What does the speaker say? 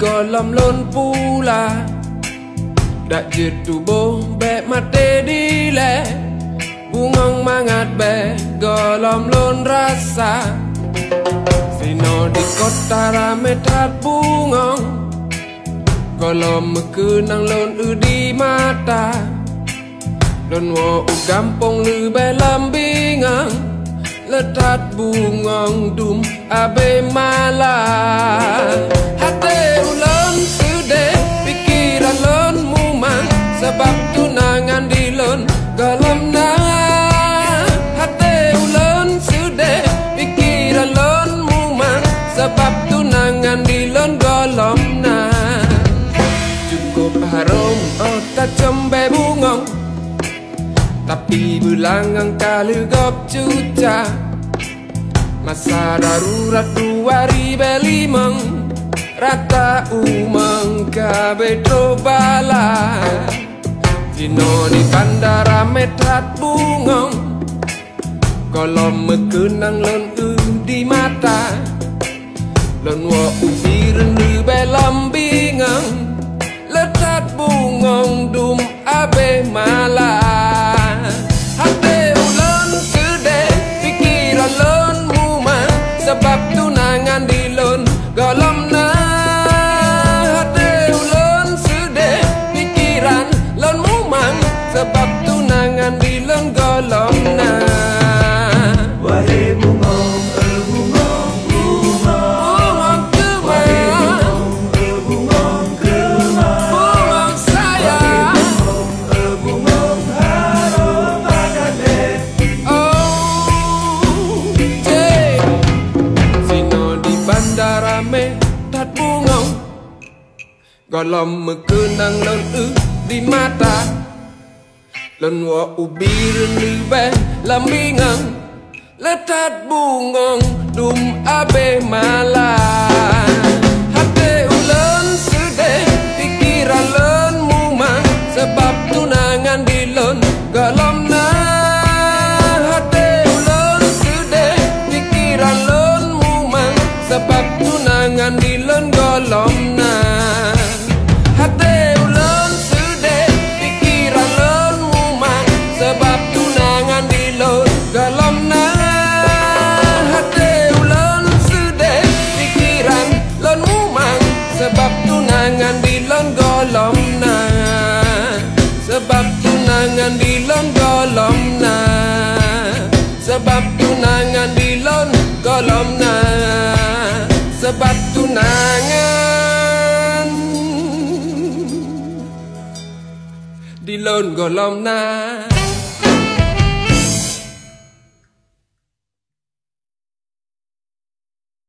kolam e, lon pula Dak jitu bo be mate dile Bungong mangat be kolam lon rasa Sino di kota rame tat bungong Golom meku nang lon u di mata Lon wo u kampong lu be lambingang letat bungong dum abe malam harum ờ, otak cembe bungong tapi belangang kali gop cuca Masa darurat dua ribu limang Rata umang kabe bala Jino di bandara metrat bungong Kolom mekenang lon u di mata Lon wa sebab tunangan di lon golom na. Wahai bungong er bungong bungong wahai bungong er bungong kemang bungong sayang bungong er bungong harum oh jay sino di bandara me tat bungong golom mekenang lon u di mata lon wa ubir ni be lambingang letat bungong dum abe malah sebat tunangan di lon golom na